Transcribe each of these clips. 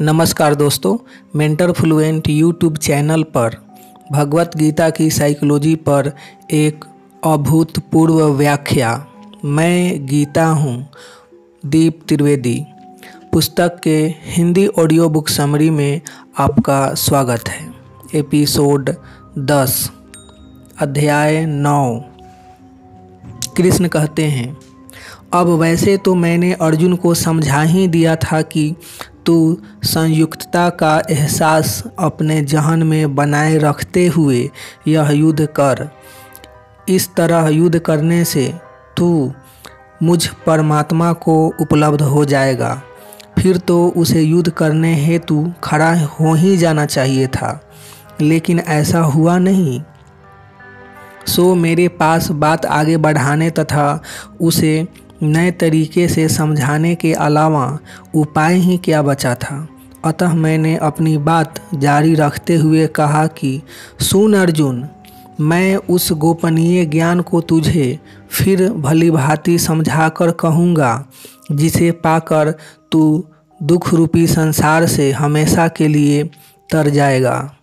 नमस्कार दोस्तों, mentor fluent YouTube channel पर, भगवत गीता की साइकोलॉजी पर एक अभूतपूर्व व्याख्या। मैं गीता हूँ, दीप त्रिवेदी। पुस्तक के हिंदी ऑडियो बुक समरी में आपका स्वागत है। एपिसोड दस, अध्याय नौ। कृष्ण कहते हैं, अब वैसे तो मैंने अर्जुन को समझा ही दिया था कि तू संयुक्तता का एहसास अपने जहन में बनाए रखते हुए यह युद्ध कर। इस तरह युद्ध करने से तू मुझ परमात्मा को उपलब्ध हो जाएगा। फिर तो उसे युद्ध करने हेतु खड़ा हो ही जाना चाहिए था, लेकिन ऐसा हुआ नहीं। सो मेरे पास बात आगे बढ़ाने तथा उसे नए तरीके से समझाने के अलावा उपाय ही क्या बचा था? अतः मैंने अपनी बात जारी रखते हुए कहा कि, सुन अर्जुन, मैं उस गोपनीय ज्ञान को तुझे फिर भली भांति समझा कर कहूँगा, जिसे पाकर तू दुख रूपी संसार से हमेशा के लिए तर जाएगा।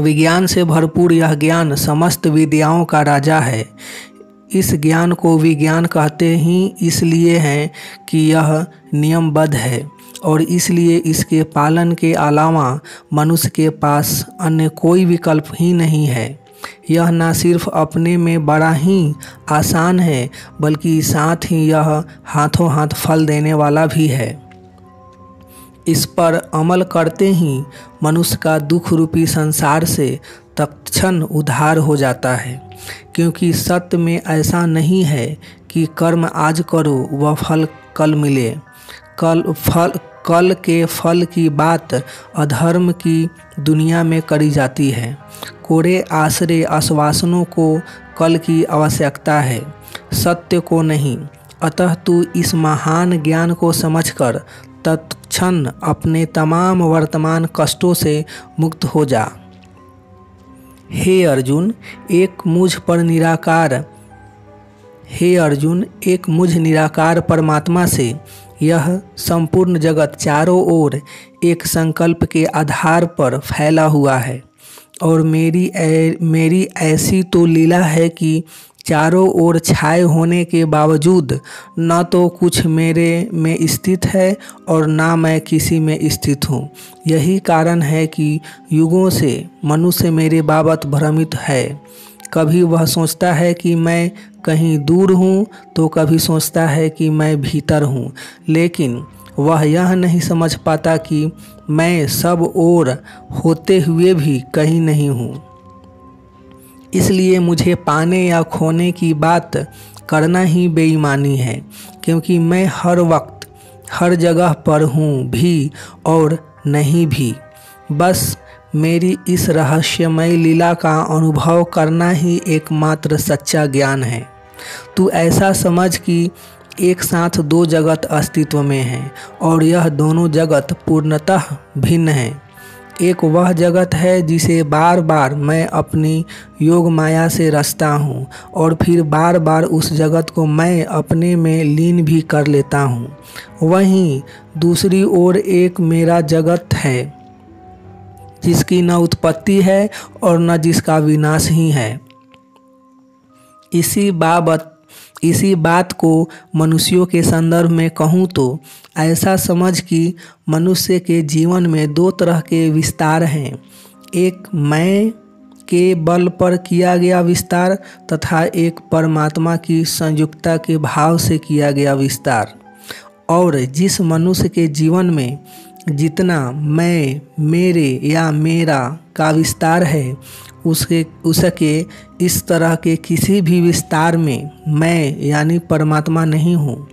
विज्ञान से भरपूर यह ज्ञान समस्त विद्याओं का राजा है। इस ज्ञान को विज्ञान कहते ही इसलिए हैं कि यह नियमबद्ध है और इसलिए इसके पालन के अलावा मनुष्य के पास अन्य कोई विकल्प ही नहीं है। यह न सिर्फ़ अपने में बड़ा ही आसान है, बल्कि साथ ही यह हाथों हाथ फल देने वाला भी है। इस पर अमल करते ही मनुष्य का दुख रूपी संसार से तत्क्षण उद्धार हो जाता है। क्योंकि सत्य में ऐसा नहीं है कि कर्म आज करो, वह फल कल मिले। कल फल, कल के फल की बात अधर्म की दुनिया में करी जाती है। कोरे आश्रय आश्वासनों को कल की आवश्यकता है, सत्य को नहीं। अतः तू इस महान ज्ञान को समझकर तत्क्षण अपने तमाम वर्तमान कष्टों से मुक्त हो जा। हे अर्जुन, एक मुझ पर निराकार। हे अर्जुन, एक मुझ निराकार परमात्मा से। यह संपूर्ण जगत चारों ओर एक संकल्प के आधार पर फैला हुआ है। और मेरी ए, मेरी ऐसी तो लीला है कि चारों ओर छाए होने के बावजूद न तो कुछ मेरे में स्थित है और ना मैं किसी में स्थित हूँ। यही कारण है कि युगों से मनुष्य मेरे बाबत भ्रमित है। कभी वह सोचता है कि मैं कहीं दूर हूँ तो कभी सोचता है कि मैं भीतर हूँ। लेकिन वह यह नहीं समझ पाता कि मैं सब ओर होते हुए भी कहीं नहीं हूँ। इसलिए मुझे पाने या खोने की बात करना ही बेईमानी है, क्योंकि मैं हर वक्त, हर जगह पर हूँ भी और नहीं भी। बस मेरी इस रहस्यमय लीला का अनुभव करना ही एकमात्र सच्चा ज्ञान है। तू ऐसा समझ कि एक साथ दो जगत अस्तित्व में हैं और यह दोनों जगत पूर्णतः भिन्न हैं। एक वह जगत है जिसे बार बार मैं अपनी योग माया से रचता हूँ और फिर बार बार उस जगत को मैं अपने में लीन भी कर लेता हूँ। वहीं दूसरी ओर एक मेरा जगत है, जिसकी न उत्पत्ति है और न जिसका विनाश ही है। इसी बाबत इसी बात को मनुष्यों के संदर्भ में कहूँ तो ऐसा समझ कि मनुष्य के जीवन में दो तरह के विस्तार हैं। एक मैं के बल पर किया गया विस्तार तथा एक परमात्मा की संयुक्ता के भाव से किया गया विस्तार। और जिस मनुष्य के जीवन में जितना मैं, मेरे या मेरा का विस्तार है उसके उसके इस तरह के किसी भी विस्तार में मैं, यानी परमात्मा नहीं हूँ।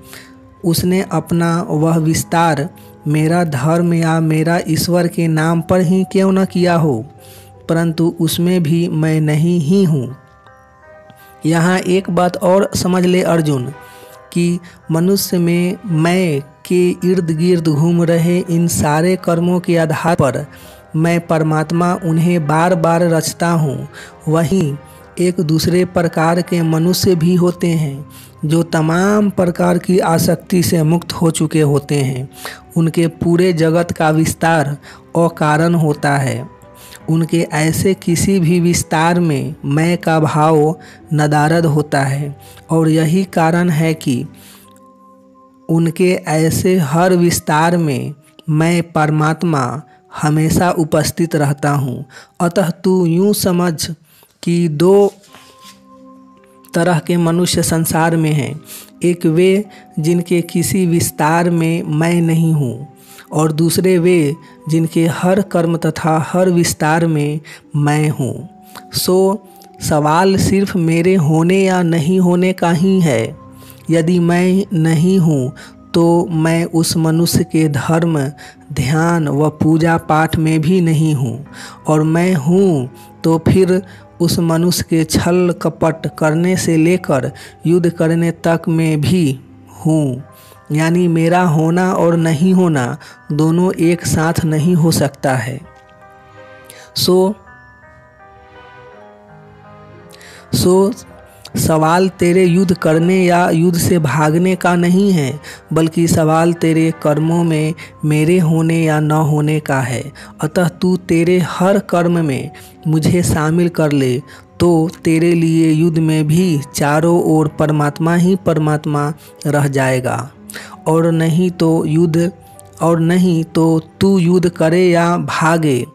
उसने अपना वह विस्तार मेरा धर्म या मेरा ईश्वर के नाम पर ही क्यों न किया हो, परंतु उसमें भी मैं नहीं ही हूँ। यहाँ एक बात और समझ ले अर्जुन, कि मनुष्य में मैं के इर्द गिर्द घूम रहे इन सारे कर्मों के आधार पर मैं परमात्मा उन्हें बार बार रचता हूँ। वहीं एक दूसरे प्रकार के मनुष्य भी होते हैं, जो तमाम प्रकार की आसक्ति से मुक्त हो चुके होते हैं। उनके पूरे जगत का विस्तार अकारण होता है। उनके ऐसे किसी भी विस्तार में मैं का भाव नदारद होता है। और यही कारण है कि उनके ऐसे हर विस्तार में मैं परमात्मा हमेशा उपस्थित रहता हूँ। अतः तू यूँ समझ कि दो तरह के मनुष्य संसार में हैं। एक वे जिनके किसी विस्तार में मैं नहीं हूँ और दूसरे वे जिनके हर कर्म तथा हर विस्तार में मैं हूँ। सो सवाल सिर्फ़ मेरे होने या नहीं होने का ही है। यदि मैं नहीं हूँ तो मैं उस मनुष्य के धर्म ध्यान व पूजा पाठ में भी नहीं हूँ। और मैं हूँ तो फिर उस मनुष्य के छल कपट करने से लेकर युद्ध करने तक में भी हूँ। यानी मेरा होना और नहीं होना दोनों एक साथ नहीं हो सकता है। सो so, सो सवाल तेरे युद्ध करने या युद्ध से भागने का नहीं है, बल्कि सवाल तेरे कर्मों में मेरे होने या न होने का है। अतः तू तेरे हर कर्म में मुझे शामिल कर ले तो तेरे लिए युद्ध में भी चारों ओर परमात्मा ही परमात्मा रह जाएगा। और नहीं तो युद्ध, और नहीं तो तू युद्ध करे या भागे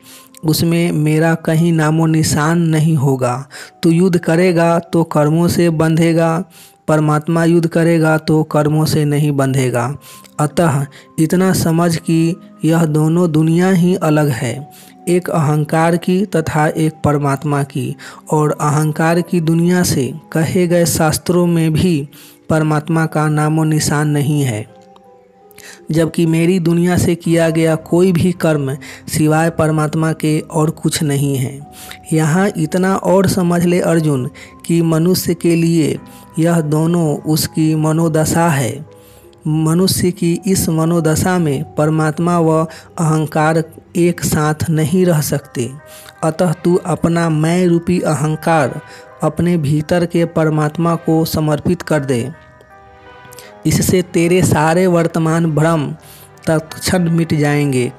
उसमें मेरा कहीं नामो निशान नहीं होगा। तू युद्ध करेगा तो कर्मों से बंधेगा, परमात्मा युद्ध करेगा तो कर्मों से नहीं बंधेगा। अतः इतना समझ कि यह दोनों दुनिया ही अलग है, एक अहंकार की तथा एक परमात्मा की। और अहंकार की दुनिया से कहे गए शास्त्रों में भी परमात्मा का नामो निशान नहीं है। जबकि मेरी दुनिया से किया गया कोई भी कर्म सिवाय परमात्मा के और कुछ नहीं है। यहाँ इतना और समझ ले अर्जुन कि मनुष्य के लिए यह दोनों उसकी मनोदशा है। मनुष्य की इस मनोदशा में परमात्मा व अहंकार एक साथ नहीं रह सकते। अतः तू अपना मैं रूपी अहंकार अपने भीतर के परमात्मा को समर्पित कर दे। इससे तेरे सारे वर्तमान भ्रम तत्क्षण मिट जाएँगे।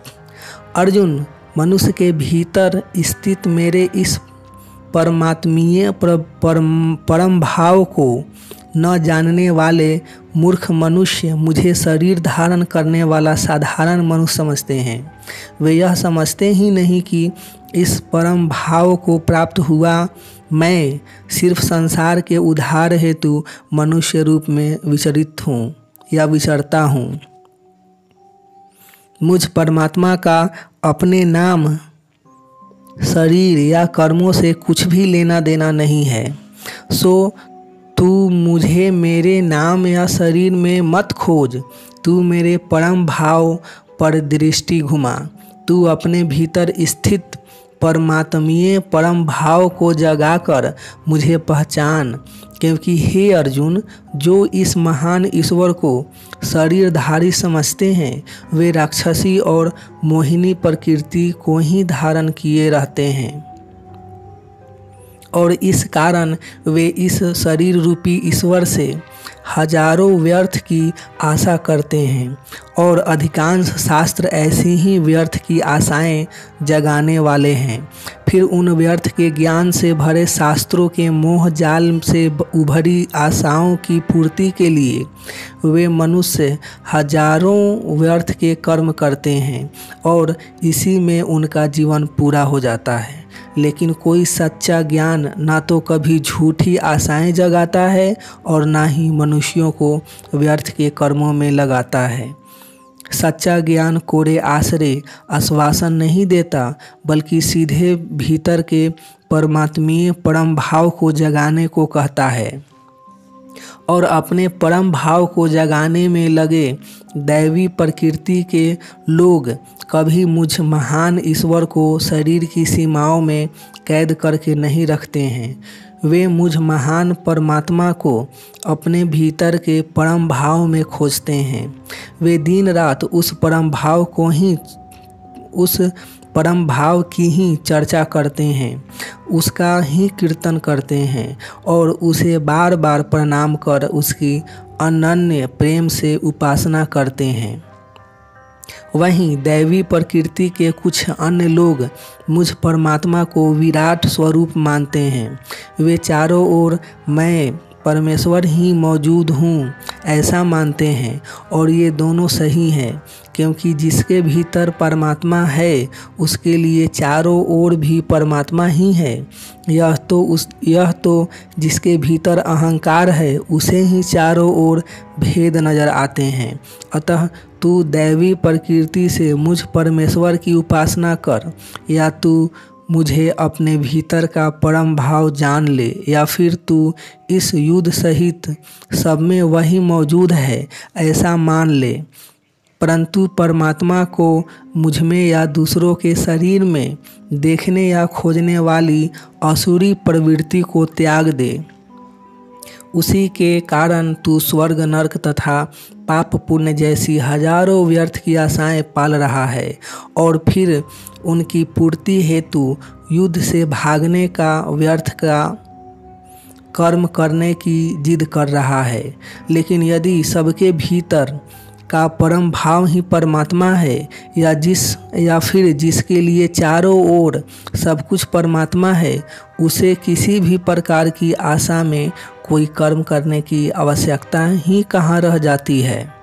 अर्जुन, मनुष्य के भीतर स्थित मेरे इस परमात्मीय परम परम भाव को न जानने वाले मूर्ख मनुष्य मुझे शरीर धारण करने वाला साधारण मनुष्य समझते हैं। वे यह समझते ही नहीं कि इस परम भाव को प्राप्त हुआ मैं सिर्फ़ संसार के उद्धार हेतु मनुष्य रूप में विचरित हूँ या विचरता हूँ। मुझ परमात्मा का अपने नाम, शरीर या कर्मों से कुछ भी लेना देना नहीं है। सो तू मुझे मेरे नाम या शरीर में मत खोज। तू मेरे परम भाव पर दृष्टि घुमा। तू अपने भीतर स्थित परमात्मीय परम भाव को जगाकर मुझे पहचान। क्योंकि हे अर्जुन, जो इस महान ईश्वर को शरीरधारी समझते हैं, वे राक्षसी और मोहिनी प्रकृति को ही धारण किए रहते हैं। और इस कारण वे इस शरीर रूपी ईश्वर से हज़ारों व्यर्थ की आशा करते हैं। और अधिकांश शास्त्र ऐसी ही व्यर्थ की आशाएँ जगाने वाले हैं। फिर उन व्यर्थ के ज्ञान से भरे शास्त्रों के मोह जाल से उभरी आशाओं की पूर्ति के लिए वे मनुष्य हज़ारों व्यर्थ के कर्म करते हैं और इसी में उनका जीवन पूरा हो जाता है। लेकिन कोई सच्चा ज्ञान ना तो कभी झूठी आशाएँ जगाता है और ना ही मनुष्यों को व्यर्थ के कर्मों में लगाता है। सच्चा ज्ञान कोरे आश्रय आश्वासन नहीं देता, बल्कि सीधे भीतर के परमात्मीय परम भाव को जगाने को कहता है। और अपने परम भाव को जगाने में लगे दैवी प्रकृति के लोग कभी मुझ महान ईश्वर को शरीर की सीमाओं में कैद करके नहीं रखते हैं। वे मुझ महान परमात्मा को अपने भीतर के परम भाव में खोजते हैं। वे दिन रात उस परम भाव को ही, उस परम भाव की ही चर्चा करते हैं। उसका ही कीर्तन करते हैं और उसे बार बार प्रणाम कर उसकी अनन्य प्रेम से उपासना करते हैं। वहीं दैवी प्रकृति के कुछ अन्य लोग मुझ परमात्मा को विराट स्वरूप मानते हैं। वे चारों ओर मैं, परमेश्वर ही मौजूद हूँ, ऐसा मानते हैं, और ये दोनों सही हैं। क्योंकि जिसके भीतर परमात्मा है, उसके लिए चारों ओर भी परमात्मा ही है। यह तो उस, यह तो जिसके भीतर अहंकार है, उसे ही चारों ओर भेद नज़र आते हैं। अतः तू दैवी प्रकृति से मुझ परमेश्वर की उपासना कर, या तू मुझे अपने भीतर का परम भाव जान ले, या फिर तू इस युद्ध सहित सब में वही मौजूद है, ऐसा मान ले। परंतु परमात्मा को मुझमें या दूसरों के शरीर में देखने या खोजने वाली असुरी प्रवृत्ति को त्याग दे। उसी के कारण तू स्वर्ग, नरक तथा पाप पुण्य जैसी हज़ारों व्यर्थ की आशाएँ पाल रहा है और फिर उनकी पूर्ति हेतु युद्ध से भागने का, व्यर्थ का कर्म करने की जिद कर रहा है। लेकिन यदि सबके भीतर का परम भाव ही परमात्मा है, या जिस, या फिर जिसके लिए चारों ओर सब कुछ परमात्मा है, उसे किसी भी प्रकार की आशा में कोई कर्म करने की आवश्यकता ही कहाँ रह जाती है।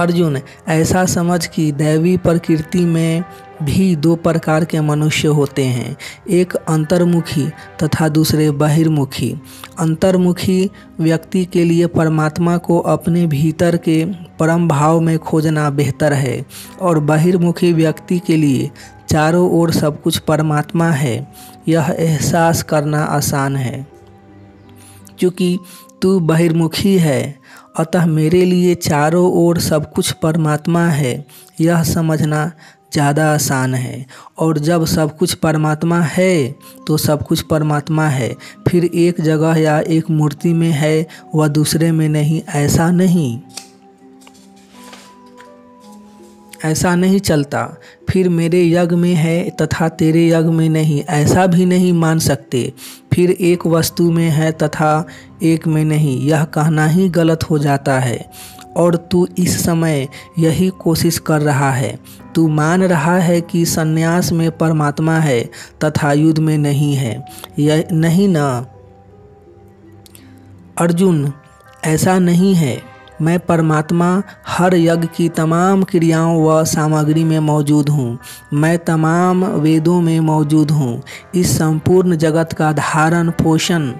अर्जुन, ऐसा समझ कि दैवी प्रकृति में भी दो प्रकार के मनुष्य होते हैं, एक अंतर्मुखी तथा दूसरे बहिर्मुखी। अंतर्मुखी व्यक्ति के लिए परमात्मा को अपने भीतर के परम भाव में खोजना बेहतर है और बहिर्मुखी व्यक्ति के लिए चारों ओर सब कुछ परमात्मा है, यह एहसास करना आसान है। क्योंकि तू बहिर्मुखी है अतः मेरे लिए चारों ओर सब कुछ परमात्मा है। यह समझना ज़्यादा आसान है। और जब सब कुछ परमात्मा है तो सब कुछ परमात्मा है। फिर एक जगह या एक मूर्ति में है, वह दूसरे में नहीं, ऐसा नहीं। ऐसा नहीं चलता। फिर मेरे यज्ञ में है तथा तेरे यज्ञ में नहीं, ऐसा भी नहीं मान सकते। फिर एक वस्तु में है तथा एक में नहीं। यह कहना ही गलत हो जाता है। और तू इस समय यही कोशिश कर रहा है। तू मान रहा है कि संन्यास में परमात्मा है तथा युद्ध में नहीं है। यह नहीं ना। अर्जुन, ऐसा नहीं है। मैं परमात्मा हर यज्ञ की तमाम क्रियाओं व सामग्री में मौजूद हूँ। मैं तमाम वेदों में मौजूद हूँ। इस संपूर्ण जगत का धारण पोषण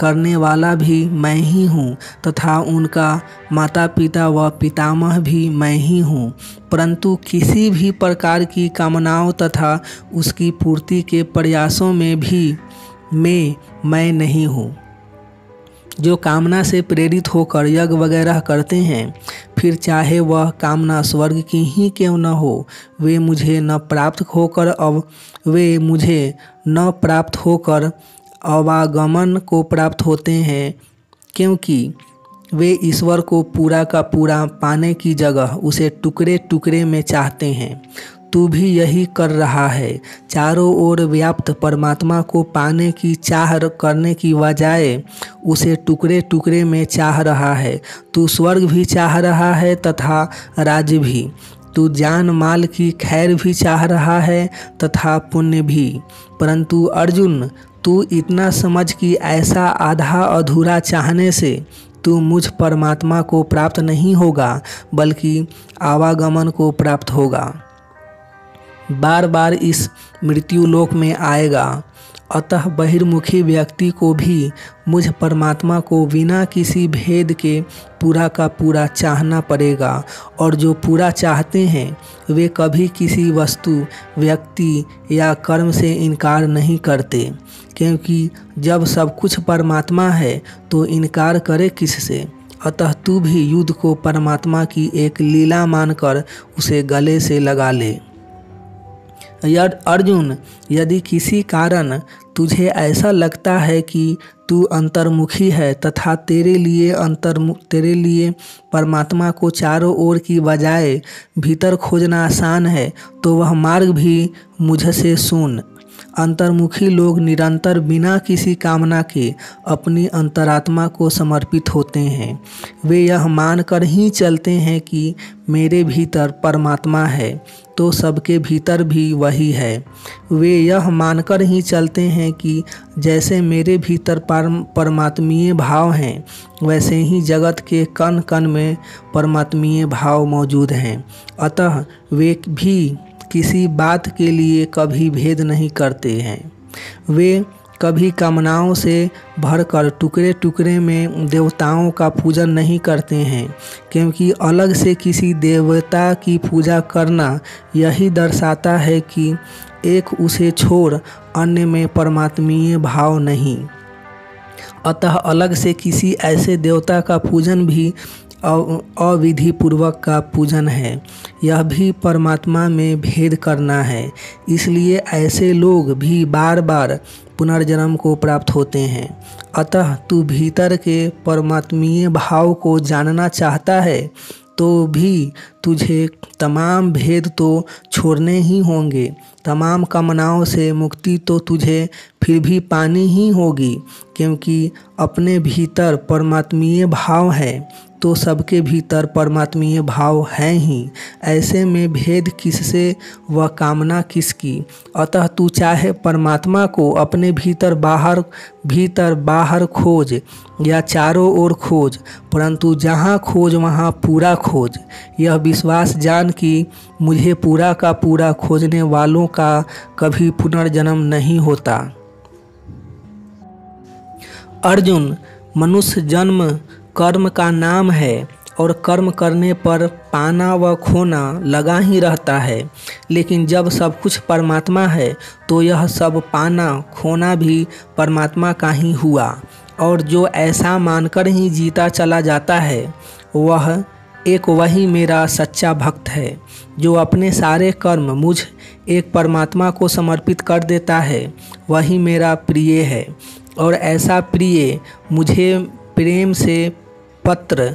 करने वाला भी मैं ही हूँ तथा उनका माता पिता व पितामह भी मैं ही हूँ। परंतु किसी भी प्रकार की कामनाओं तथा उसकी पूर्ति के प्रयासों में भी मैं मैं नहीं हूँ। जो कामना से प्रेरित होकर यज्ञ वगैरह करते हैं, फिर चाहे वह कामना स्वर्ग की ही क्यों न हो, वे मुझे न प्राप्त होकर अब, वे मुझे न प्राप्त होकर अवागमन को प्राप्त होते हैं, क्योंकि वे ईश्वर को पूरा का पूरा पाने की जगह उसे टुकड़े टुकड़े में चाहते हैं। तू भी यही कर रहा है। चारों ओर व्याप्त परमात्मा को पाने की, चाह करने की बजाय उसे टुकड़े टुकड़े में चाह रहा है। तू स्वर्ग भी चाह रहा है तथा राज्य भी। तू जान माल की खैर भी चाह रहा है तथा पुण्य भी। परंतु अर्जुन, तू इतना समझ कि ऐसा आधा अधूरा चाहने से तू मुझ परमात्मा को प्राप्त नहीं होगा, बल्कि आवागमन को प्राप्त होगा। बार बार इस मृत्यु लोक में आएगा। अतः बहिर्मुखी व्यक्ति को भी मुझ परमात्मा को बिना किसी भेद के पूरा का पूरा चाहना पड़ेगा और जो पूरा चाहते हैं, वे कभी किसी वस्तु, व्यक्ति या कर्म से इनकार नहीं करते। क्योंकि जब सब कुछ परमात्मा है तो इनकार करे किससे? अतः तू भी युद्ध को परमात्मा की एक लीला मानकर उसे गले से लगा ले। अर्जुन, यदि किसी कारण तुझे ऐसा लगता है कि तू अंतर्मुखी है तथा तेरे लिए अंतर तेरे लिए परमात्मा को चारों ओर की बजाय भीतर खोजना आसान है तो वह मार्ग भी मुझसे सुन। अंतर्मुखी लोग निरंतर बिना किसी कामना के अपनी अंतरात्मा को समर्पित होते हैं। वे यह मानकर ही चलते हैं कि मेरे भीतर परमात्मा है। तो सबके भीतर भी वही है। वे यह मानकर ही चलते हैं कि जैसे मेरे भीतर परमात्मीय भाव हैं, वैसे ही जगत के कण कण में परमात्मीय भाव मौजूद हैं। अतः वे भी किसी बात के लिए कभी भेद नहीं करते हैं। वे कभी कामनाओं से भरकर टुकड़े टुकड़े में देवताओं का पूजन नहीं करते हैं, क्योंकि अलग से किसी देवता की पूजा करना यही दर्शाता है कि एक उसे छोड़ अन्य में परमात्मीय भाव नहीं। अतः अलग से किसी ऐसे देवता का पूजन भी अविधि पूर्वक का पूजन है। यह भी परमात्मा में भेद करना है, इसलिए ऐसे लोग भी बार बार पुनर्जन्म को प्राप्त होते हैं। अतः तू भीतर के परमात्मीय भाव को जानना चाहता है तो भी तुझे तमाम भेद तो छोड़ने ही होंगे। तमाम कामनाओं से मुक्ति तो तुझे फिर भी पानी ही होगी, क्योंकि अपने भीतर परमात्मीय भाव है। तो सबके भीतर परमात्मीय भाव है ही। ऐसे में भेद किससे, व कामना किसकी? अतः तू चाहे परमात्मा को अपने भीतर बाहर भीतर बाहर खोज, या चारों ओर खोज, परंतु जहाँ खोज वहाँ पूरा खोज। यह विश्वास जान कि मुझे पूरा का पूरा खोजने वालों का कभी पुनर्जन्म नहीं होता। अर्जुन, मनुष्य जन्म कर्म का नाम है और कर्म करने पर पाना व खोना लगा ही रहता है। लेकिन जब सब कुछ परमात्मा है तो यह सब पाना, खोना भी परमात्मा का ही हुआ। और जो ऐसा मानकर ही जीता चला जाता है, वह एक वही मेरा सच्चा भक्त है, जो अपने सारे कर्म मुझ एक परमात्मा को समर्पित कर देता है। वही मेरा प्रिय है। और ऐसा प्रिय मुझे प्रेम से पत्र,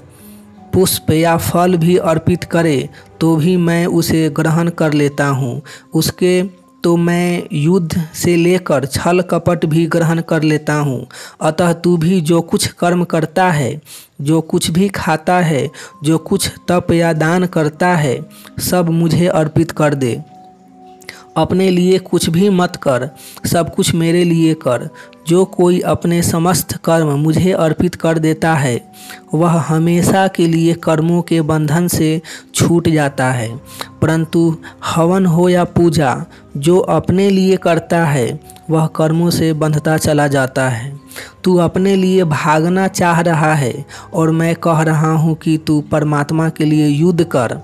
पुष्प या फल भी अर्पित करे तो भी मैं उसे ग्रहण कर लेता हूँ। उसके तो मैं युद्ध से लेकर छल कपट भी ग्रहण कर लेता हूँ। अतः तू भी जो कुछ कर्म करता है, जो कुछ भी खाता है, जो कुछ तप या दान करता है, सब मुझे अर्पित कर दे। अपने लिए कुछ भी मत कर, सब कुछ मेरे लिए कर। जो कोई अपने समस्त कर्म मुझे अर्पित कर देता है, वह हमेशा के लिए कर्मों के बंधन से छूट जाता है। परंतु हवन हो या पूजा, जो अपने लिए करता है, वह कर्मों से बंधता चला जाता है। तू अपने लिए भागना चाह रहा है, और मैं कह रहा हूँ कि तू परमात्मा के लिए युद्ध कर।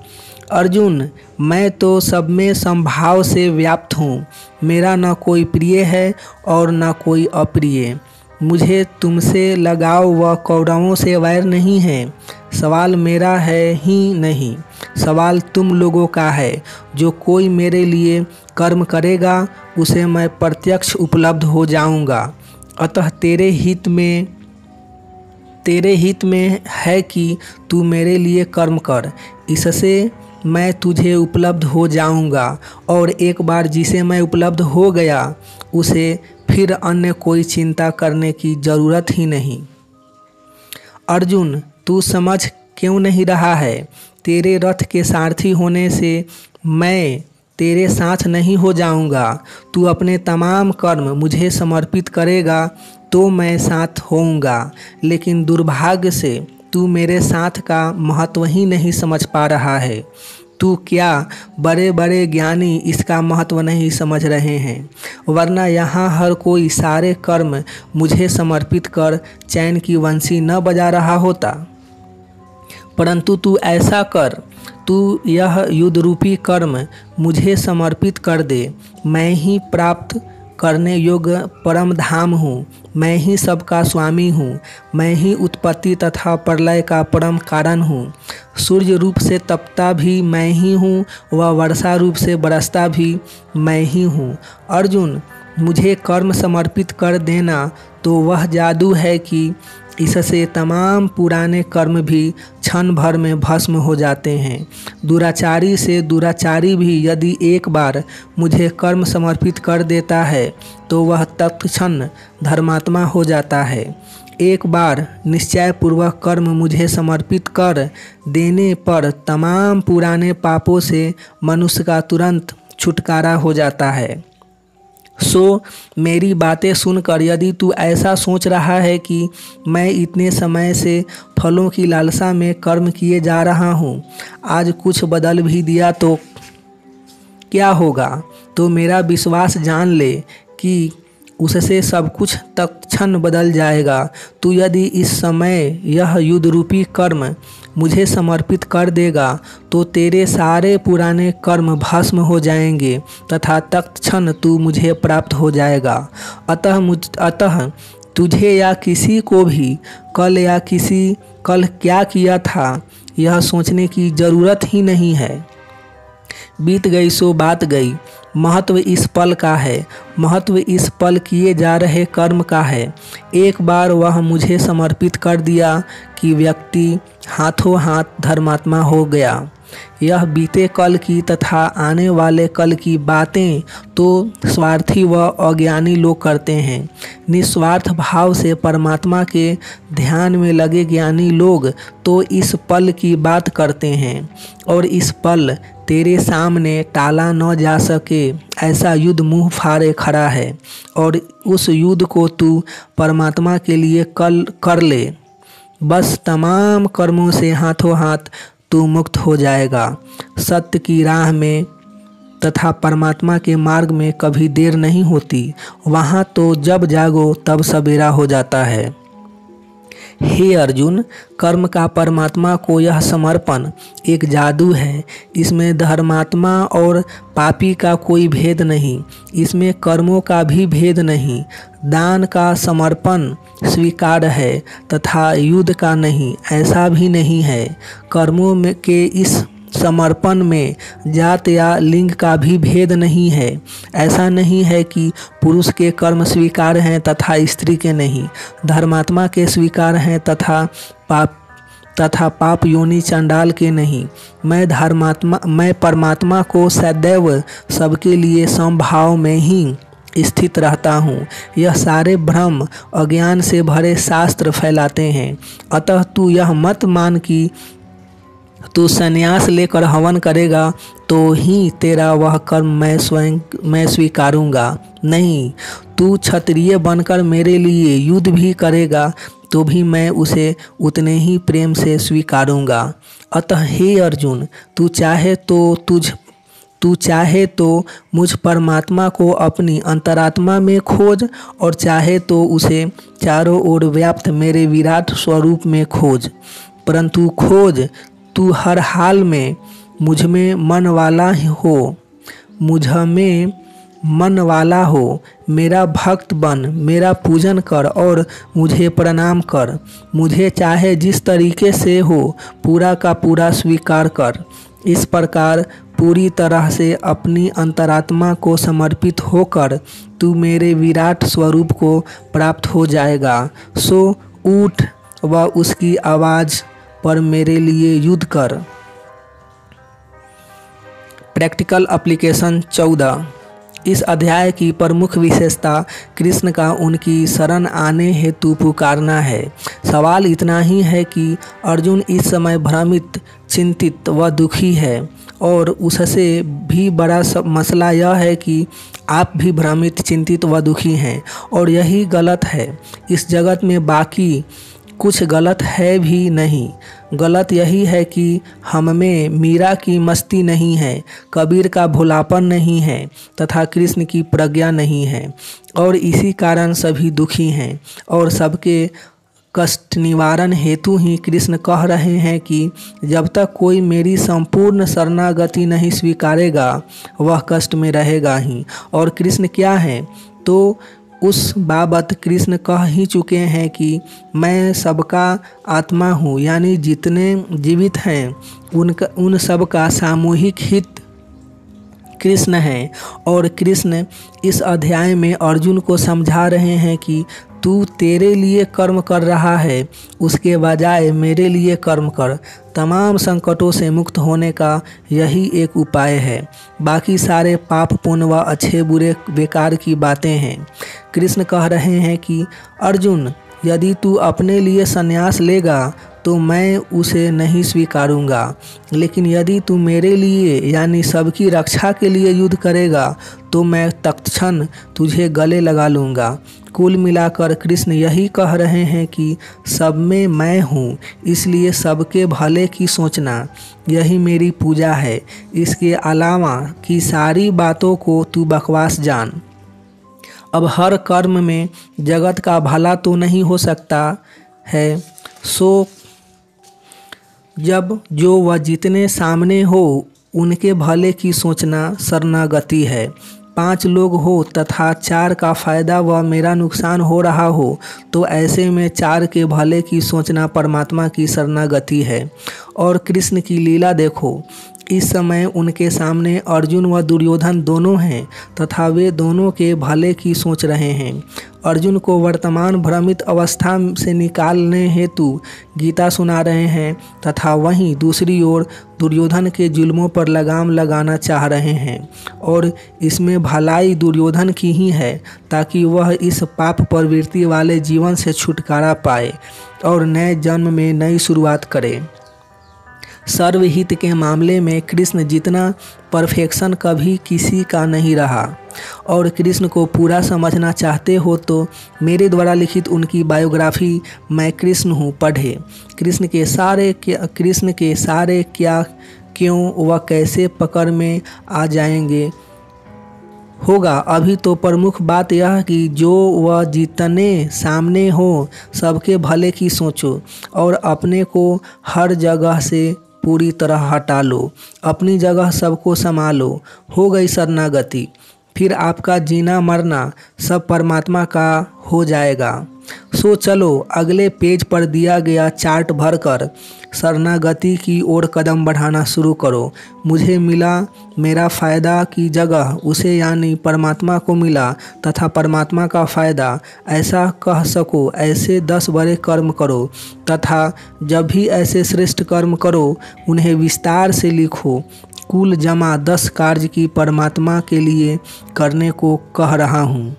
अर्जुन, मैं तो सब में संभाव से व्याप्त हूँ। मेरा न कोई प्रिय है और न कोई अप्रिय। मुझे तुमसे लगाव व कौरवों से वैर नहीं है। सवाल मेरा है ही नहीं। सवाल तुम लोगों का है। जो कोई मेरे लिए कर्म करेगा, उसे मैं प्रत्यक्ष उपलब्ध हो जाऊँगा। अतः तेरे हित में, तेरे हित में है कि तू मेरे लिए कर्म कर। इससे मैं तुझे उपलब्ध हो जाऊँगा और एक बार जिसे मैं उपलब्ध हो गया, उसे फिर अन्य कोई चिंता करने की ज़रूरत ही नहीं। अर्जुन, तू समझ क्यों नहीं रहा है? तेरे रथ के सारथी होने से मैं तेरे साथ नहीं हो जाऊँगा। तू अपने तमाम कर्म मुझे समर्पित करेगा तो मैं साथ होऊँगा। लेकिन दुर्भाग्य से तू मेरे साथ का महत्व ही नहीं समझ पा रहा है। तू क्या बड़े बड़े ज्ञानी इसका महत्व नहीं समझ रहे हैं? वरना यहाँ हर कोई सारे कर्म मुझे समर्पित कर चैन की वंशी न बजा रहा होता। परंतु तू ऐसा कर। तू यह युद्ध रूपी कर्म मुझे समर्पित कर दे। मैं ही प्राप्त करने योग्य परम धाम हूँ। मैं ही सबका स्वामी हूँ। मैं ही उत्पत्ति तथा प्रलय का परम कारण हूँ। सूर्य रूप से तपता भी मैं ही हूँ, व वर्षा रूप से बरसता भी मैं ही हूँ। अर्जुन, मुझे कर्म समर्पित कर देना तो वह जादू है कि इससे तमाम पुराने कर्म भी क्षण भर में भस्म हो जाते हैं। दुराचारी से दुराचारी भी यदि एक बार मुझे कर्म समर्पित कर देता है तो वह तत्क्षण धर्मात्मा हो जाता है। एक बार निश्चयपूर्वक कर्म मुझे समर्पित कर देने पर तमाम पुराने पापों से मनुष्य का तुरंत छुटकारा हो जाता है। सो मेरी बातें सुनकर यदि तू ऐसा सोच रहा है कि मैं इतने समय से फलों की लालसा में कर्म किए जा रहा हूँ, आज कुछ बदल भी दिया तो क्या होगा? तो मेरा विश्वास जान ले कि उससे सब कुछ तत्क्षण बदल जाएगा। तू यदि इस समय यह युद्ध रूपी कर्म मुझे समर्पित कर देगा तो तेरे सारे पुराने कर्म भस्म हो जाएँगे, तथा तत्क्षण तू मुझे प्राप्त हो जाएगा। अतः मुझ, अतः तुझे या किसी को भी कल या किसी, कल क्या किया था, यह सोचने की ज़रूरत ही नहीं है। बीत गई, सो बात गई। महत्व इस पल का है। महत्व इस पल किए जा रहे कर्म का है। एक बार वह मुझे समर्पित कर दिया कि व्यक्ति हाथों हाथ धर्मात्मा हो गया। यह बीते कल की तथा आने वाले कल की बातें तो स्वार्थी व अज्ञानी लोग करते हैं। निस्वार्थ भाव से परमात्मा के ध्यान में लगे ज्ञानी लोग तो इस पल की बात करते हैं और इस पल तेरे सामने टाला न जा सके, ऐसा युद्ध मुँह फाड़े खड़ा है, और उस युद्ध को तू परमात्मा के लिए कल कर ले। बस तमाम कर्मों से हाथों हाथ तू मुक्त हो जाएगा। सत्य की राह में तथा परमात्मा के मार्ग में कभी देर नहीं होती। वहाँ तो जब जागो तब सवेरा हो जाता है। हे अर्जुन, कर्म का परमात्मा को यह समर्पण एक जादू है। इसमें धर्मात्मा और पापी का कोई भेद नहीं। इसमें कर्मों का भी भेद नहीं। दान का समर्पण स्वीकार है तथा युद्ध का नहीं, ऐसा भी नहीं है। कर्मों में के इस समर्पण में, जात या लिंग का भी भेद नहीं है। ऐसा नहीं है कि पुरुष के कर्म स्वीकार हैं तथा स्त्री के नहीं। धर्मात्मा के स्वीकार हैं तथा पाप तथा पाप योनि चंडाल के नहीं। मैं धर्मात्मा, मैं परमात्मा को सदैव सबके लिए संभाव में ही स्थित रहता हूँ। यह सारे भ्रम, अज्ञान से भरे शास्त्र फैलाते हैं। अतः तू यह मत मान कि तू संन्यास लेकर हवन करेगा तो ही तेरा वह कर्म मैं स्वयं, मैं स्वीकारूँगा। नहीं, तू क्षत्रिय बनकर मेरे लिए युद्ध भी करेगा तो भी मैं उसे उतने ही प्रेम से स्वीकारूँगा। अतः हे अर्जुन, तू चाहे तो तुझ, तू चाहे तो मुझ परमात्मा को अपनी अंतरात्मा में खोज, और चाहे तो उसे चारों ओर व्याप्त मेरे विराट स्वरूप में खोज। परंतु खोज तू हर हाल में मुझमें मन वाला हो। मुझमें मन वाला हो। मेरा भक्त बन, मेरा पूजन कर और मुझे प्रणाम कर। मुझे चाहे जिस तरीके से हो, पूरा का पूरा स्वीकार कर। इस प्रकार पूरी तरह से अपनी अंतरात्मा को समर्पित होकर तू मेरे विराट स्वरूप को प्राप्त हो जाएगा। सो, उठ व उसकी आवाज़ पर मेरे लिए युद्ध कर। प्रैक्टिकल अप्लीकेशन चौदह। इस अध्याय की प्रमुख विशेषता कृष्ण का उनकी शरण आने हेतु पुकारना है। सवाल इतना ही है कि अर्जुन इस समय भ्रमित, चिंतित व दुखी है और उससे भी बड़ा मसला यह है कि आप भी भ्रमित, चिंतित व दुखी हैं और यही गलत है। इस जगत में बाकी कुछ गलत है भी नहीं। गलत यही है कि हम में मीरा की मस्ती नहीं है, कबीर का भुलापन नहीं है, तथा कृष्ण की प्रज्ञा नहीं है, और इसी कारण सभी दुखी हैं, और सबके कष्ट निवारण हेतु ही कृष्ण कह रहे हैं कि जब तक कोई मेरी संपूर्ण शरणागति नहीं स्वीकारेगा, वह कष्ट में रहेगा ही। और कृष्ण क्या है? तो उस बाबत कृष्ण कह ही चुके हैं कि मैं सबका आत्मा हूँ, यानी जितने जीवित हैं, उनका, उन सब का सामूहिक हित कृष्ण हैं। और कृष्ण इस अध्याय में अर्जुन को समझा रहे हैं कि तू तेरे लिए कर्म कर रहा है, उसके बजाय मेरे लिए कर्म कर। तमाम संकटों से मुक्त होने का यही एक उपाय है। बाकी सारे पाप पुण्य व अच्छे बुरे बेकार की बातें हैं। कृष्ण कह रहे हैं कि, अर्जुन, यदि तू अपने लिए संन्यास लेगा तो मैं उसे नहीं स्वीकारूँगा। लेकिन यदि तू मेरे लिए, यानी सबकी रक्षा के लिए युद्ध करेगा तो मैं तत्क्षण तुझे गले लगा लूँगा। कुल मिलाकर कृष्ण यही कह रहे हैं कि सब में मैं हूँ, इसलिए सबके भले की सोचना। यही मेरी पूजा है। इसके अलावा की सारी बातों को तू बकवास जान। अब हर कर्म में जगत का भला तो नहीं हो सकता है। सो जब जो वह जितने सामने हो, उनके भले की सोचना शरणागति है। पाँच लोग हो तथा चार का फ़ायदा व मेरा नुकसान हो रहा हो तो ऐसे में चार के भले की सोचना परमात्मा की शरणागति है। और कृष्ण की लीला देखो इस समय उनके सामने अर्जुन व दुर्योधन दोनों हैं तथा वे दोनों के भले की सोच रहे हैं। अर्जुन को वर्तमान भ्रमित अवस्था से निकालने हेतु गीता सुना रहे हैं तथा वहीं दूसरी ओर दुर्योधन के जुल्मों पर लगाम लगाना चाह रहे हैं और इसमें भलाई दुर्योधन की ही है ताकि वह इस पाप प्रवृत्ति वाले जीवन से छुटकारा पाए और नए जन्म में नई शुरुआत करे। सर्वहित के मामले में कृष्ण जितना परफेक्शन कभी किसी का नहीं रहा। और कृष्ण को पूरा समझना चाहते हो तो मेरे द्वारा लिखित उनकी बायोग्राफी मैं कृष्ण हूँ, पढ़े। कृष्ण के सारे कृष्ण के सारे क्या, क्यों व कैसे पकड़ में आ जाएँगे? होगा, अभी तो प्रमुख बात यह कि जो वह जितने सामने हो, सबके भले की सोचो और अपने को हर जगह से पूरी तरह हटा लो, अपनी जगह सबको संभालो। हो गई शरणागति। फिर आपका जीना मरना सब परमात्मा का हो जाएगा। सो चलो, अगले पेज पर दिया गया चार्ट भरकर शरणागति की ओर कदम बढ़ाना शुरू करो। मुझे मिला मेरा फ़ायदा की जगह, उसे यानी परमात्मा को मिला तथा परमात्मा का फ़ायदा। ऐसा कह सको, ऐसे दस बड़े कर्म करो तथा जब भी ऐसे श्रेष्ठ कर्म करो, उन्हें विस्तार से लिखो। कुल जमा दस कार्य की परमात्मा के लिए करने को कह रहा हूँ।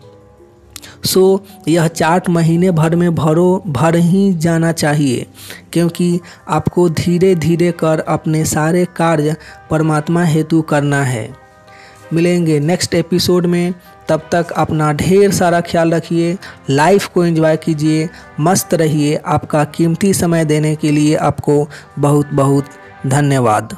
सो यह चार्ट महीने भर में भरो, भर ही जाना चाहिए, क्योंकि आपको धीरे धीरे कर अपने सारे कार्य परमात्मा हेतु करना है। मिलेंगे नेक्स्ट एपिसोड में। तब तक अपना ढेर सारा ख्याल रखिए लाइफ को एंजॉय कीजिए, मस्त रहिए। आपका कीमती समय देने के लिए आपको बहुत बहुत धन्यवाद।